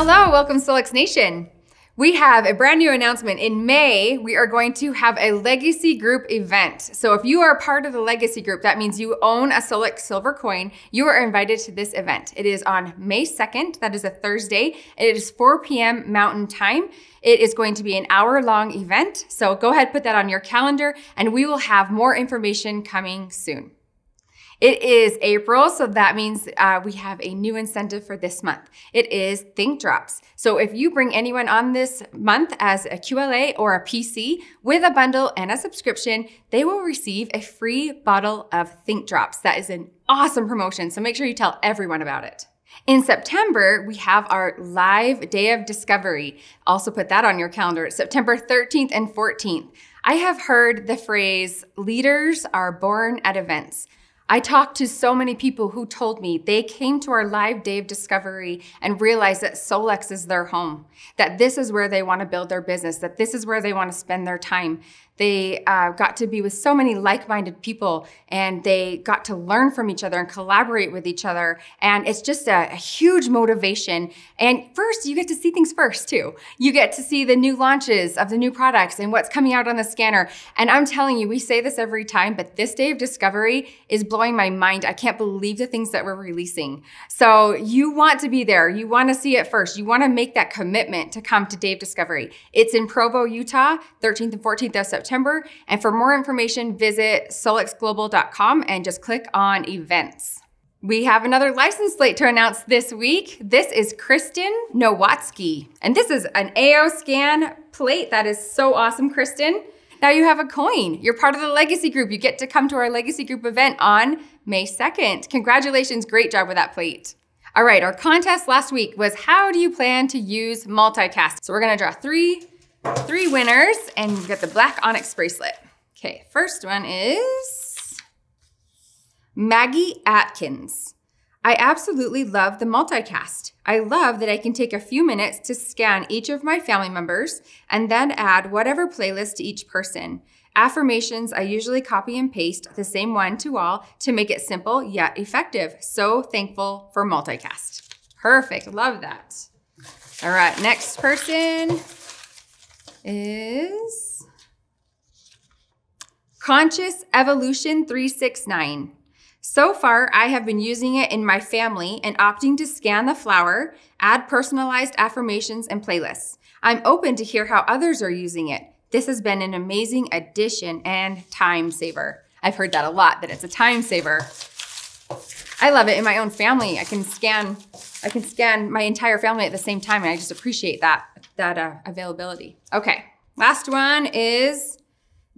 Hello, welcome Solex Nation. We have a brand new announcement. In May, we are going to have a legacy group event. So if you are part of the legacy group, that means you own a Solex silver coin, you are invited to this event. It is on May 2nd. That is a Thursday. It is 4 p.m. Mountain Time. It is going to be an hour long event. So go ahead, put that on your calendar, and we will have more information coming soon. It is April, so that means uh, we have a new incentive for this month. It is Think Drops. So if you bring anyone on this month as a QLA or a PC with a bundle and a subscription, they will receive a free bottle of Think Drops. That is an awesome promotion, so make sure you tell everyone about it. In September, we have our live day of discovery. Also, put that on your calendar. September 13th and 14th. I have heard the phrase leaders are born at events. I talked to so many people who told me they came to our live day of discovery and realized that Solex is their home, that this is where they want to build their business, that this is where they want to spend their time. They uh, got to be with so many like minded people and they got to learn from each other and collaborate with each other. And it's just a, a, huge motivation. And first, you get to see things first, too. You get to see the new launches of the new products and what's coming out on the scanner. And I'm telling you, we say this every time, but this day of discovery is blowing my mind. I can't believe the things that we're releasing. So you want to be there. You want to see it first. You want to make that commitment to come to of Discovery. It's in Provo, Utah, 13th and 14th of September. September. And for more information, visit solexglobal.com and just click on events. We have another license plate to announce this week. This is Kristin Nowatzke. And this is an AO scan plate. That is so awesome, Kristen. Now you have a coin. You're part of the legacy group. You get to come to our legacy group event on May 2nd. Congratulations. Great job with that plate. All right, our contest last week was how do you plan to use multicast? So we're gonna draw three three winners and you get the black onyx bracelet. Okay, first one is Maggie Atkins. I absolutely love the multicast. I love that I can take a few minutes to scan each of my family members and then add whatever playlist to each person. Affirmations, I usually copy and paste the same one to all to make it simple yet effective. So thankful for multicast. Perfect, love that. All right, next person is Conscious Evolution 369. So far, I have been using it in my family and opting to scan the flower, add personalized affirmations and playlists. I'm open to hear how others are using it. This has been an amazing addition and time saver. I've heard that a lot, that it's a time saver. I love it in my own family. I can scan, I can scan my entire family at the same time, and I just appreciate that that uh, availability. Okay, last one is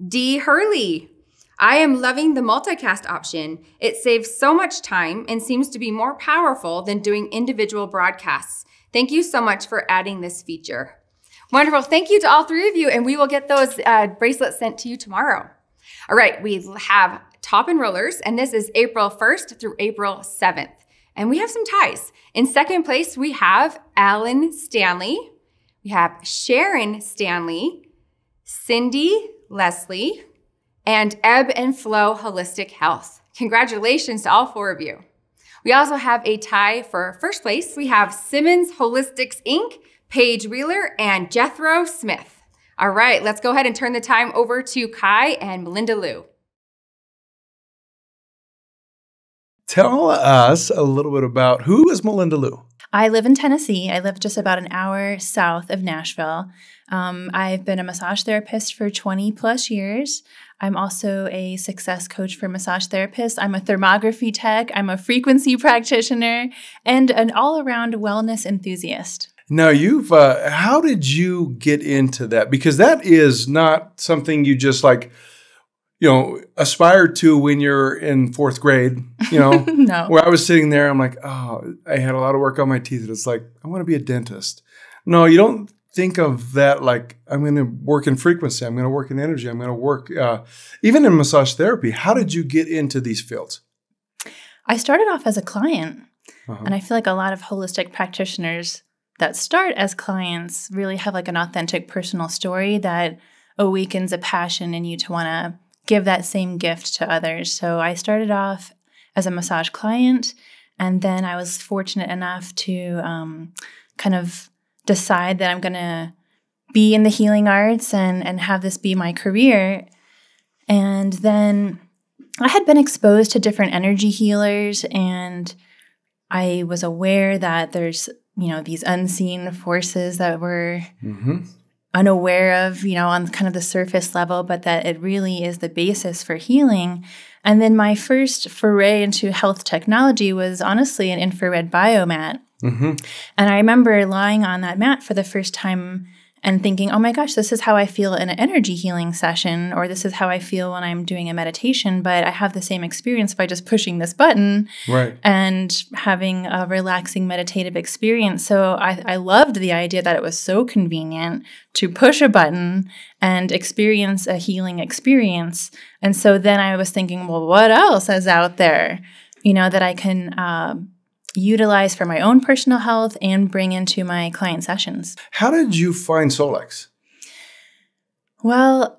D. Hurley. I am loving the multicast option. It saves so much time and seems to be more powerful than doing individual broadcasts. Thank you so much for adding this feature. Wonderful. Thank you to all three of you, and we will get those uh, bracelets sent to you tomorrow. All right, we have top enrollers, and this is April 1st through April 7th. And we have some ties. In second place, we have Alan Stanley. We have Sharon Stanley, Cindy Leslie, and Ebb and Flow Holistic Health. Congratulations to all four of you. We also have a tie for first place. We have Simmons Holistics Inc., Paige Wheeler, and Jethro Smith. All right, let's go ahead and turn the time over to Kai and Melinda Loo. Tell us a little bit about who is Melinda Loo? I live in Tennessee. I live just about an hour south of Nashville. Um, I've been a massage therapist for 20 plus years. I'm also a success coach for massage therapists. I'm a thermography tech. I'm a frequency practitioner and an all around wellness enthusiast. Now, you've, uh, how did you get into that? Because that is not something you just like, you know, aspire to when you're in fourth grade, you know, no. where I was sitting there, I'm like, oh, I had a lot of work on my teeth. And it's like, I want to be a dentist. No, you don't think of that like, I'm going to work in frequency. I'm going to work in energy. I'm going to work, uh, even in massage therapy. How did you get into these fields? I started off as a client. Uh-huh. And I feel like a lot of holistic practitioners that start as clients really have like an authentic personal story that awakens a passion in you to want to give that same gift to others. So I started off as a massage client And then I was fortunate enough to um, kind of decide that I'm going to be in the healing arts and, and have this be my career. And then I had been exposed to different energy healers, and I was aware that there's, you know, these unseen forces that we're Mm-hmm. Unaware of, you know, on kind of the surface level, but that it really is the basis for healing. And then my first foray into health technology was honestly an infrared biomat. Mm-hmm. And I remember lying on that mat for the first time and thinking, oh my gosh, this is how I feel in an energy healing session, or this is how I feel when I'm doing a meditation, but I have the same experience by just pushing this button Right. and having a relaxing meditative experience. So I, I loved the idea that it was so convenient to push a button and experience a healing experience. And so then I was thinking, well, what else is out there, you know, that I can um utilize for my own personal health and bring into my client sessions? How did you find Solex? Well,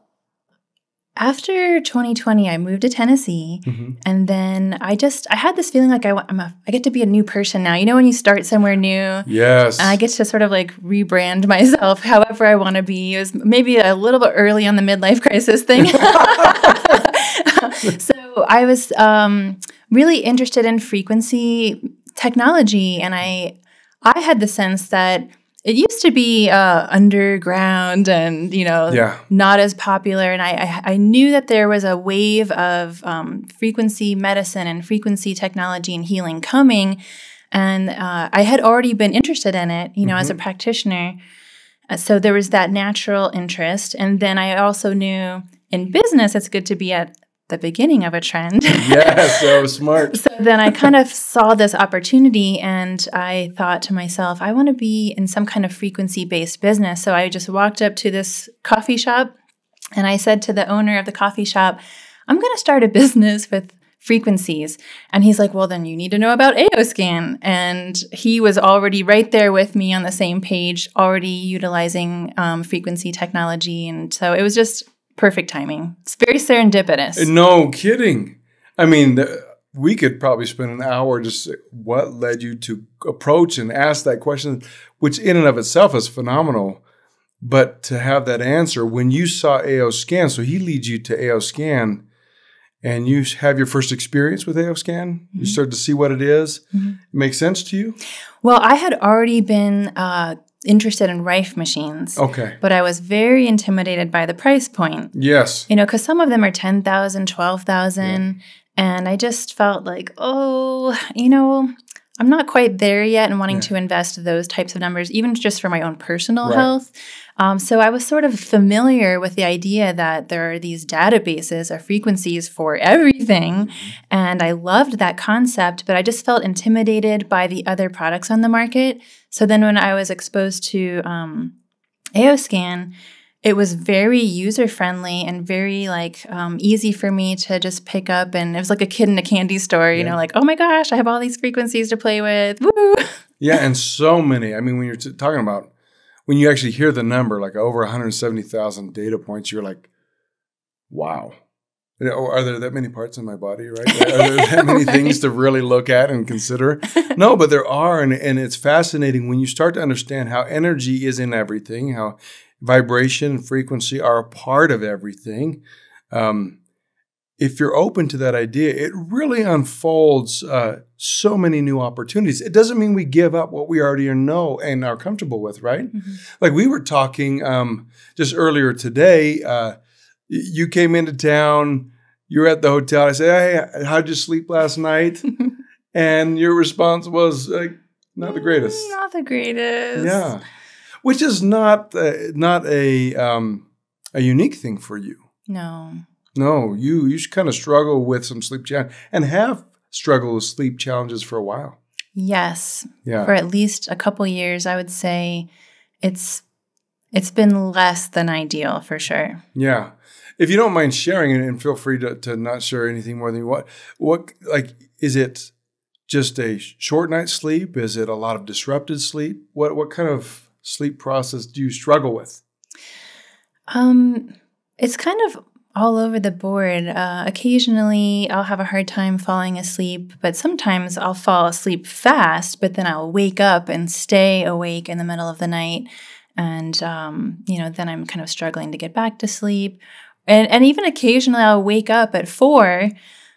after 2020, I moved to Tennessee, Mhm. and then I just I had this feeling like I, I'm a, I get to be a new person now. You know, when you start somewhere new, Yes. and I get to sort of like rebrand myself however I want to be. It was maybe a little bit early on the midlife crisis thing. so I was um, really interested in frequency technology, and I I had the sense that it used to be uh, underground and you know Yeah. not as popular, and I I, I knew that there was a wave of um, frequency medicine and frequency technology and healing coming. And uh, I had already been interested in it, you know, as a practitioner. Uh, so there was that natural interest. And then I also knew in business, it's good to be at the beginning of a trend. yes. So smart. so then I kind of saw this opportunity and I thought to myself, I want to be in some kind of frequency based business. So I just walked up to this coffee shop and I said to the owner of the coffee shop, I'm going to start a business with frequencies. And he's like, Well, then you need to know about AOScan. And he was already right there with me on the same page, already utilizing um, frequency technology. And so it was just perfect timing. It's very serendipitous. Uh, no kidding. I mean, the, we could probably spend an hour just what led you to approach and ask that question, which in and of itself is phenomenal. But to have that answer when you saw AO Scan, so he leads you to AO Scan, and you have your first experience with AO Scan. You mm-hmm. start to see what it is. Mm-hmm. It makes sense to you. Well, I had already been uh, interested in Rife machines, Okay. but I was very intimidated by the price point. Yes. You know, because some of them are 10,000, 12,000. And I just felt like, oh, you know, I'm not quite there yet and wanting Yeah. to invest those types of numbers, even just for my own personal Right. health. Um, so I was sort of familiar with the idea that there are these databases of frequencies for everything. And I loved that concept, but I just felt intimidated by the other products on the market. So then when I was exposed to um, AOScan, it was very user friendly and very like um, easy for me to just pick up and it was like a kid in a candy store you Yeah. know like oh my gosh i have all these frequencies to play with woo Yeah, and so many. I mean, when you're talking about when you actually hear the number, like over 170,000 data points, you're like, wow. You know, Are there that many parts in my body, right? Are there that many things to really look at and consider? No, but there are. And, and it's fascinating when you start to understand how energy is in everything, how vibration and frequency are a part of everything. Um, if you're open to that idea, it really unfolds uh, so many new opportunities. It doesn't mean we give up what we already know and are comfortable with, right? Like we were talking um, just earlier today. Uh, you came into town. You're at the hotel. I said, "Hey, how'd you sleep last night?" and your response was like, "Not the greatest." Mm, not the greatest Yeah, which is not uh, not a um, a unique thing for you. no No, you you should kind of struggle with some sleep challenge and have struggled with sleep challenges for a while. yes Yeah. for at least a couple years i would say it's it's been less than ideal for sure Yeah. If you don't mind sharing it and feel free to, to not share anything more than what what like is it just a short night's sleep? Is it a lot of disrupted sleep? What what kind of sleep process do you struggle with? Um, it's kind of all over the board. Uh, occasionally, I'll have a hard time falling asleep, but sometimes I'll fall asleep fast, but then I'll wake up and stay awake in the middle of the night. And, um, you know, then I'm kind of struggling to get back to sleep. And, and even occasionally, I'll wake up at four.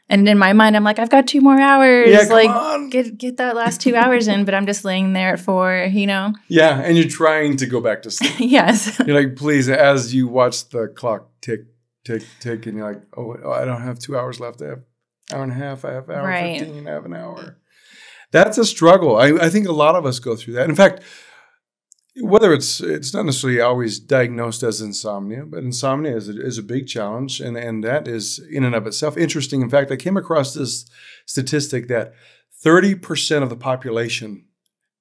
And in my mind, I'm like, I've got two more hours. Yeah, like, on. get get that last two hours in. But I'm just laying there at four. You know. Yeah, and you're trying to go back to sleep. yes. You're like, please, as you watch the clock tick, tick, tick, and you're like, oh, oh, I don't have two hours left. I have hour and a half. I have hour Right. 15. I have an hour. That's a struggle. I, I think a lot of us go through that. In fact, whether it's it's not necessarily always diagnosed as insomnia, but insomnia is a, is a big challenge, and and that is in and of itself interesting. In fact, I came across this statistic that thirty percent of the population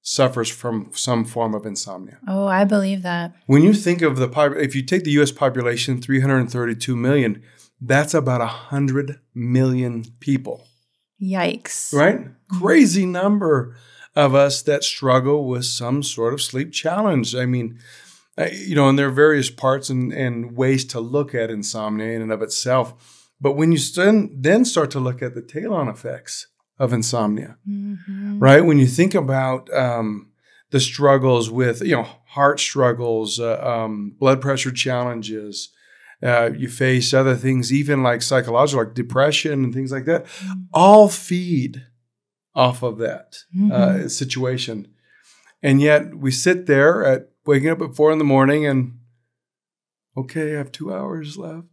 suffers from some form of insomnia. Oh, I believe that. When you think of the pop, if you take the U.S. population, 332 million, that's about 100 million people, Yikes. right? Mm-hmm. Crazy number of us that struggle with some sort of sleep challenge. I mean, you know, and there are various parts and, and ways to look at insomnia in and of itself. But when you then start to look at the tail on effects of insomnia, Mhm. right? When you think about um, the struggles with, you know, heart struggles, uh, um, blood pressure challenges, uh, you face other things, even like psychological, like depression and things like that, all feed off of that uh, Mhm. situation. And yet we sit there at waking up at four in the morning and, okay, I have two hours left.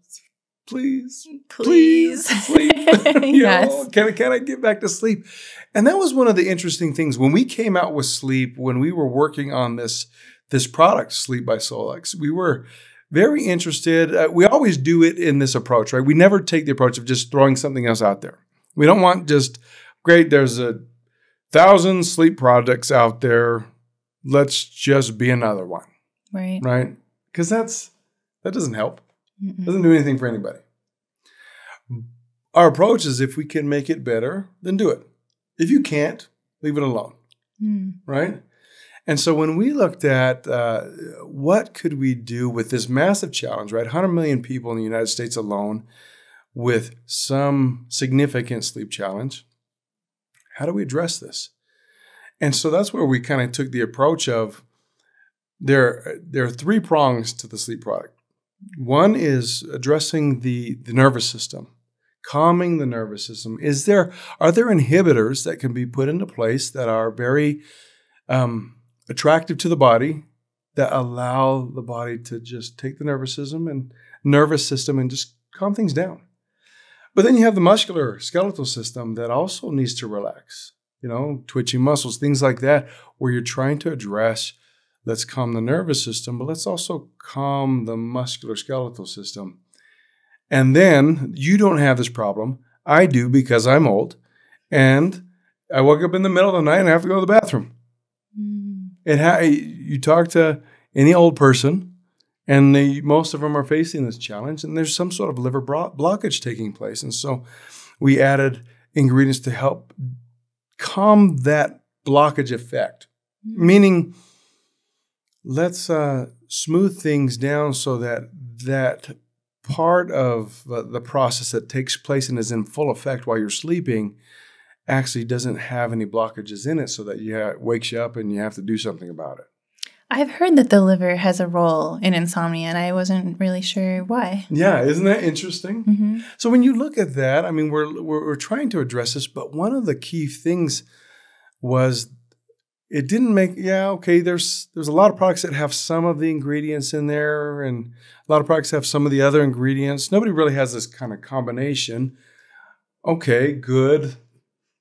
Please, please sleep. You yes. know, can, I- can I get back to sleep? And that was one of the interesting things when we came out with sleep, when we were working on this, this product, Sleep by Solex, we were very interested. Uh, we always do it in this approach, right? We never take the approach of just throwing something else out there. We don't want just, great, there's a thousand sleep products out there. Let's just be another one, Right. right? Because that's, that doesn't help. Mm-mm. Doesn't do anything for anybody. Our approach is if we can make it better, then do it. If you can't, leave it alone, Mm. right? And so when we looked at uh, what could we do with this massive challenge, right? 100 million people in the United States alone with some significant sleep challenge. How do we address this? And so that's where we kind of took the approach of there, there are three prongs to the sleep product. One is addressing the, the nervous system, calming the nervous system. Is there are there inhibitors that can be put into place that are very um, attractive to the body that allow the body to just take the nervous system and nervous system and just calm things down. But then you have the muscular skeletal system that also needs to relax. You know, twitching muscles, things like that, where you're trying to address let's calm the nervous system, but let's also calm the muscular skeletal system. And then you don't have this problem. I do because I'm old. And I woke up in the middle of the night and I have to go to the bathroom. Mm. It ha- you talk to any old person, and they, most of them are facing this challenge, and there's some sort of liver blockage taking place. And so we added ingredients to help calm that blockage effect, meaning let's uh, smooth things down so that that part of uh, the process that takes place and is in full effect while you're sleeping actually doesn't have any blockages in it so that you ha- wakes you up and you have to do something about it. I've heard that the liver has a role in insomnia, and I wasn't really sure why. Yeah, isn't that interesting? hmm So when you look at that, I mean, we're, we're we're trying to address this, but one of the key things was it didn't make. Yeah, okay. There's there's a lot of products that have some of the ingredients in there, and a lot of products have some of the other ingredients. Nobody really has this kind of combination. Okay, good,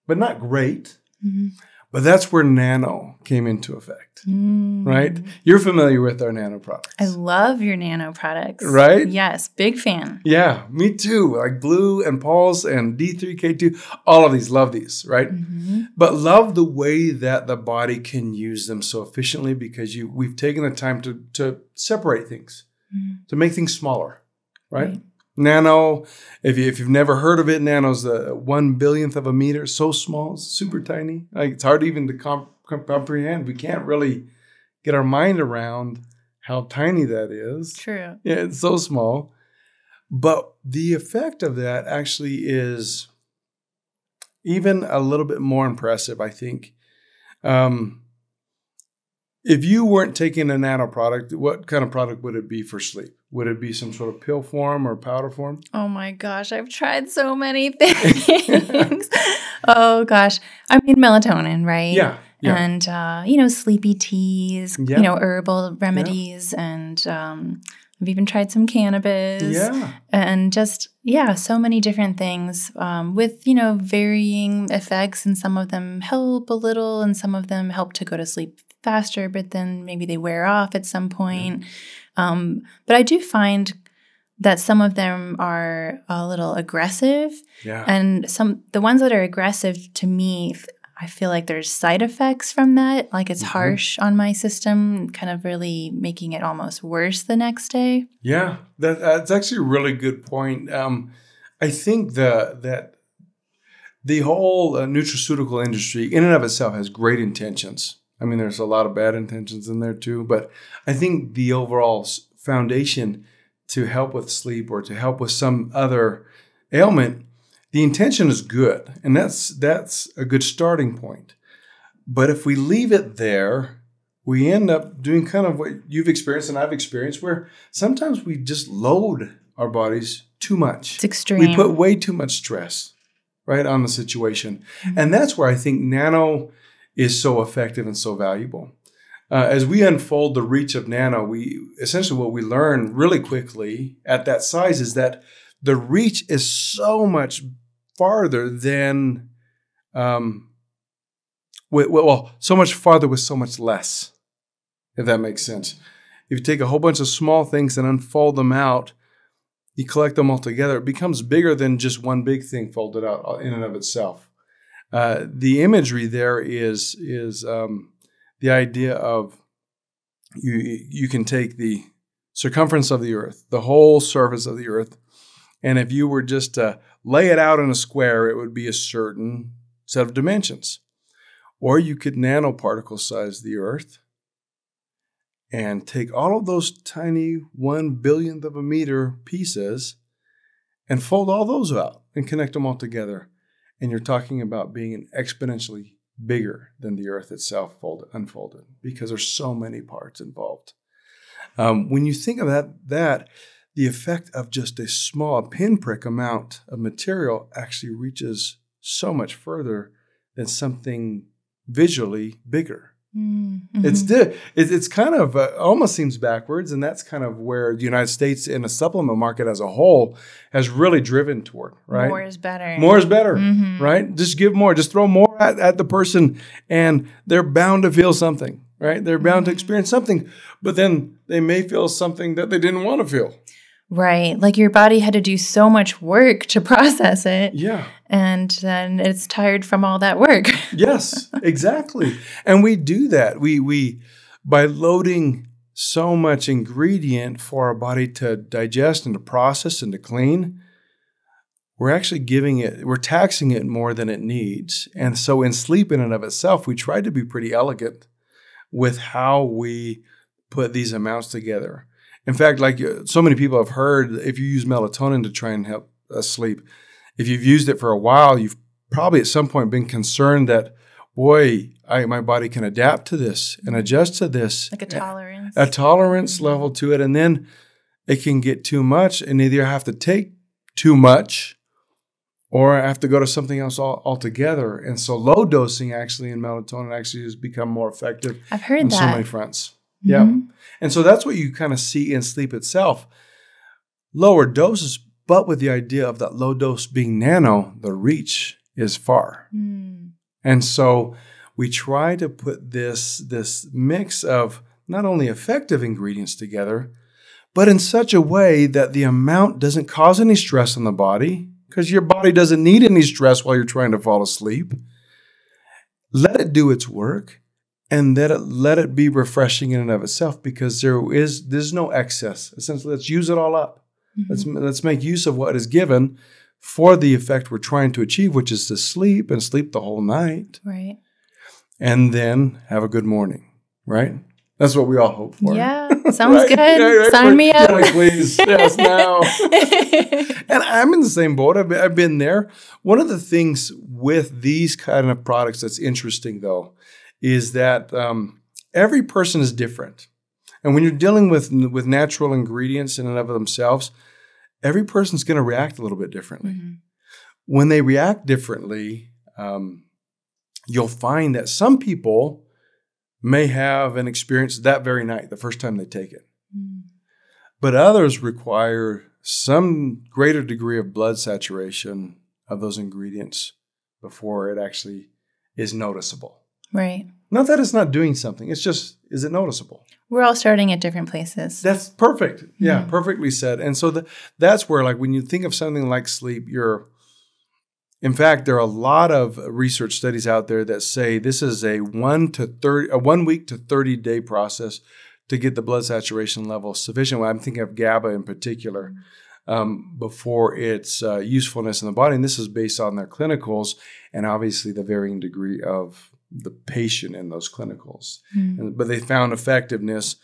but not great. hmm But that's where nano came into effect, right? You're familiar with our nano products. Mm. I love your nano products. Right? Yes, big fan. Yeah, me too. Like Blue and Pulse and D3K2, all of these, love these, right? hmm But love the way that the body can use them so efficiently because you we've taken the time to to separate things, Mhm. to make things smaller, right? Right. Nano, if, you, if you've never heard of it, nano's the one billionth of a meter, so small, super tiny. Like it's hard even to comp- comprehend. We can't really get our mind around how tiny that is. True. Yeah, it's so small. But the effect of that actually is even a little bit more impressive, I think. Um, if you weren't taking a nano product, what kind of product would it be for sleep? Would it be some sort of pill form or powder form? Oh my gosh, I've tried so many things. oh gosh. I mean, melatonin, right? Yeah. Yeah. And, uh, you know, sleepy teas, Yeah. you know, herbal remedies. And um, I've even tried some cannabis. yeah. and just yeah so many different things um, with you know varying effects and some of them help a little and some of them help to go to sleep faster but then maybe they wear off at some point um, but i do find that some of them are a little aggressive Yeah. and some the ones that are aggressive to me I feel like there's side effects from that like it's Mhm. harsh on my system kind of really making it almost worse the next day Yeah, that, that's actually a really good point. Um, I think the that the whole uh, nutraceutical industry, in and of itself, has great intentions. I mean, there's a lot of bad intentions in there too, but I think the overall foundation to help with sleep or to help with some other ailment, the intention is good, and that's that's a good starting point. But if we leave it there, we end up doing kind of what you've experienced and I've experienced, where sometimes we just load our bodies too much. it's extreme We put way too much stress, right, on the situation. Mm-hmm. And that's where I think nano is so effective and so valuable. Uh, as we unfold the reach of nano, we essentially what we learn really quickly at that size is that the reach is so much farther than, um, well, so much farther with so much less, if that makes sense. If you take a whole bunch of small things and unfold them out, you collect them all together, it becomes bigger than just one big thing folded out in and of itself. Uh, the imagery there is is um, the idea of you you can take the circumference of the earth, the whole surface of the earth, and if you were just to lay it out in a square, it would be a certain set of dimensions. Or you could nanoparticle size the earth and take all of those tiny one billionth of a meter pieces and fold all those out and connect them all together. And you're talking about being exponentially bigger than the earth itself folded, unfolded because there's so many parts involved. Um, when you think that, that the effect of just a small pinprick amount of material actually reaches so much further than something visually bigger. Mm, It's di- it, it's kind of uh, almost seems backwards, and that's kind of where the United States in the supplement market as a whole has really driven toward. Right, more is better. More is better. Mhm. Right, just give more, just throw more at, at the person, and they're bound to feel something. Right, they're bound to Mhm. experience something, but then they may feel something that they didn't want to feel. Right. Like your body had to do so much work to process it. Yeah. And then it's tired from all that work. Yes, exactly. and we do that. We we by loading so much ingredient for our body to digest and to process and to clean, we're actually giving it, we're taxing it more than it needs. And so in sleep in and of itself, we try to be pretty elegant with how we put these amounts together. In fact, like uh, so many people have heard, if you use melatonin to try and help us sleep, if you've used it for a while, you've probably at some point been concerned that, boy, I, my body can adapt to this and adjust to this. like a tolerance. A tolerance level to it. And then it can get too much and either I have to take too much or I have to go to something else all, altogether. And so low dosing actually in melatonin actually has become more effective I've heard on that. so many fronts. Yeah. Mhm. And so that's what you kind of see in sleep itself. Lower doses, but with the idea of that low dose being nano, the reach is far. Mm. And so we try to put this, this mix of not only effective ingredients together, but in such a way that the amount doesn't cause any stress on the body, because your body doesn't need any stress while you're trying to fall asleep. Let it do its work and let it, let it be refreshing in and of itself because there is there's no excess. Essentially, let's use it all up. Let's Mhm. let's make use of what is given for the effect we're trying to achieve, which is to sleep and sleep the whole night, Right. and then have a good morning, right? That's what we all hope for. Yeah, sounds Right? good. Yeah, right. Sign me up. Yeah, please. Yes, now. and I'm in the same boat. I've been, I've been there. One of the things with these kind of products that's interesting, though, is that um, every person is different. And when you're dealing with with natural ingredients in and of themselves, every person's going to react a little bit differently. Mhm. When they react differently, um, you'll find that some people may have an experience that very night, the first time they take it Mm. but others require some greater degree of blood saturation of those ingredients before it actually is noticeable. Right. Not that it's not doing something, it's just, is it noticeable? We're all starting at different places. That's perfect. Yeah, Mhm. perfectly said. And so the, that's where, like, when you think of something like sleep, you're, in fact, there are a lot of research studies out there that say this is a one to thirty, a one week to thirty day process to get the blood saturation level sufficient. Well, I'm thinking of GABA in particular um, before its uh, usefulness in the body, and this is based on their clinicals and obviously the varying degree of the patient in those clinicals. Mm. And- but they found effectiveness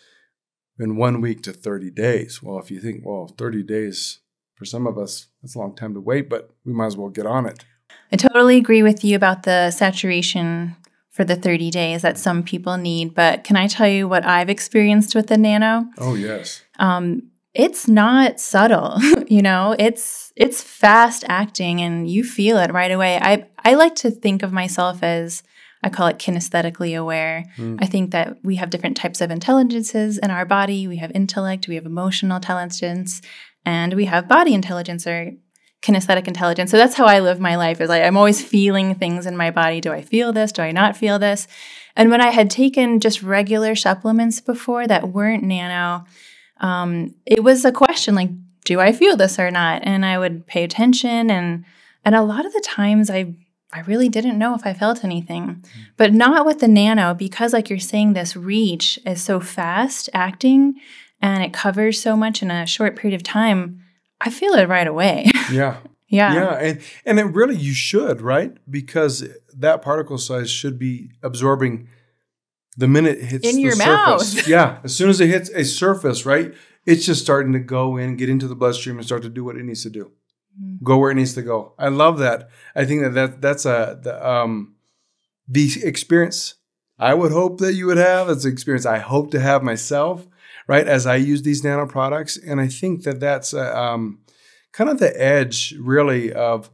in one week to 30 days. Well, if you think, well, 30 days for some of us, that's a long time to wait, but we might as well get on it. I totally agree with you about the saturation for the 30 days that some people need. But can I tell you what I've experienced with the nano? Oh, yes. Um, it's not subtle, you know. It's it's fast acting, and you feel it right away. I I like to think of myself as I call it kinesthetically aware. Mm. I think that we have different types of intelligences in our body. We have intellect, we have emotional intelligence, and we have body intelligence or kinesthetic intelligence. So that's how I live my life is like I'm always feeling things in my body. Do I feel this? Do I not feel this? And when I had taken just regular supplements before that weren't nano, um, it was a question like, do I feel this or not? And I would pay attention and and a lot of the times I I really didn't know if I felt anything. Hmm. But not with the nano because like you're saying this reach is so fast acting and it covers so much in a short period of time. I feel it right away. Yeah. yeah. Yeah. And, and it really, you should, right? Because that particle size should be absorbing the minute it hits In the your surface. mouth. yeah. As soon as it hits a surface, right? It's just starting to go in, get into the bloodstream, and start to do what it needs to do. Go where it needs to go. I love that. I think that, that that's a the, um, the experience I would hope that you would have. It's an experience I hope to have myself, right? As I use these nano products, and I think that that's a, um, kind of the edge, really, of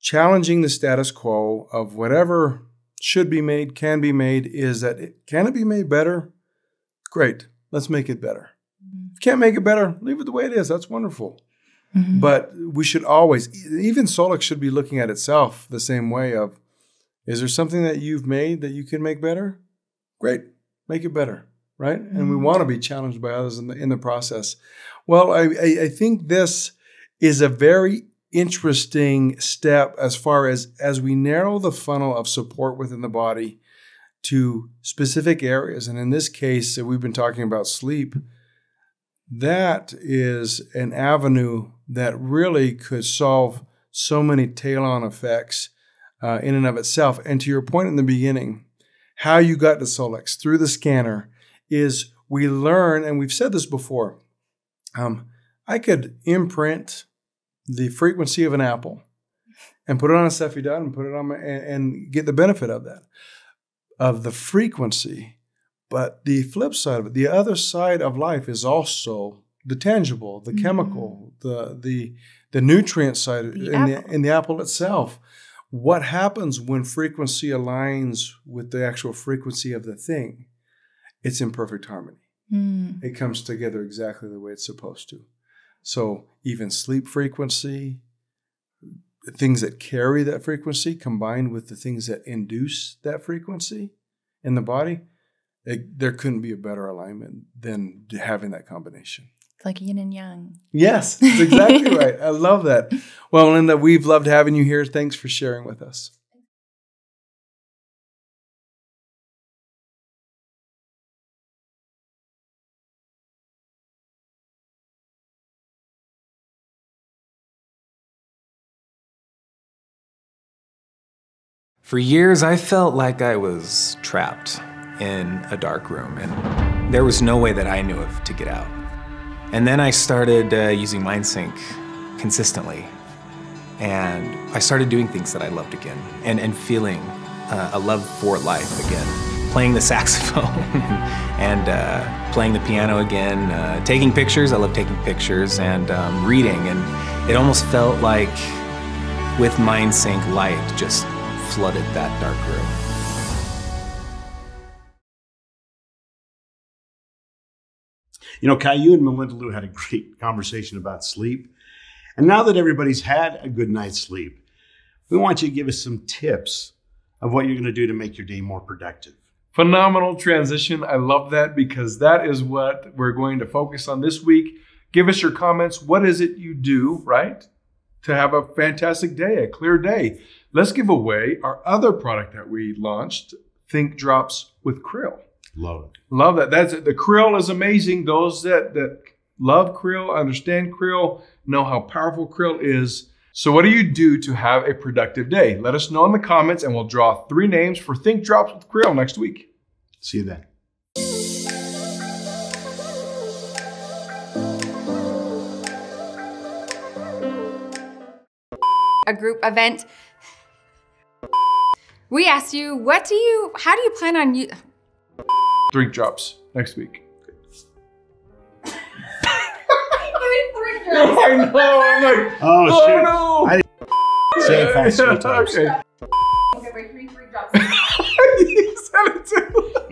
challenging the status quo of whatever should be made, can be made. Is that it, can it be made better? Great, let's make it better. Mhm. Can't make it better? Leave it the way it is. That's wonderful. Mhm. But we should always, even Solex should be looking at itself the same way of, is there something that you've made that you can make better? Great, make it better, right? And we Mhm. want to be challenged by others in the in the process. Well, I, I, I think this is a very interesting step as far as as we narrow the funnel of support within the body to specific areas. And in this case, we've been talking about sleep. That is an avenue that really could solve so many tail on effects uh, in and of itself. And to your point in the beginning, how you got to Solex through the scanner is we learn, and we've said this before. Um, I could imprint the frequency of an apple and put it on a Cepheid and put it on my and, and get the benefit of that of the frequency. But the flip side of it, the other side of life is also the tangible, the Mhm. chemical, the the the nutrient side The in the apple. in the apple itself. What happens when frequency aligns with the actual frequency of the thing? It's in perfect harmony. Mm. It comes together exactly the way it's supposed to. So even sleep frequency, things that carry that frequency combined with the things that induce that frequency in the body, it, there couldn't be a better alignment than having that combination. It's like yin and yang. Yes, that's exactly right. I love that. Well, Linda, we've loved having you here. Thanks for sharing with us. For years, I felt like I was trapped in a dark room, and there was no way that I knew of to get out. And then I started uh, using MindSync consistently. And I started doing things that I loved again and, and feeling uh, a love for life again. Playing the saxophone and uh, playing the piano again, uh, taking pictures. I love taking pictures and um, reading. And it almost felt like with MindSync, light just flooded that dark room. You know, Kai, you and Melinda Loo had a great conversation about sleep. And now that everybody's had a good night's sleep, we want you to give us some tips of what you're going to do to make your day more productive. Phenomenal transition. I love that because that is what we're going to focus on this week. Give us your comments. What is it you do, right? To have a fantastic day, a clear day. Let's give away our other product that we launched, Think Drops with Krill. Love it. Love that. That's it. The krill is amazing. Those that that love krill, understand krill, know how powerful krill is. So what do you do to have a productive day? Let us know in the comments and we'll draw three names for Think Drops with Krill next week. See you then. A group event. We asked you, what do you, how do you plan on you? Drink Drops next week. I know. I'm like, Oh, oh shoot. no. I Say it fast three times. okay. Okay, wait, three, three drops. you said it too.